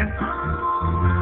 you.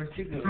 were too.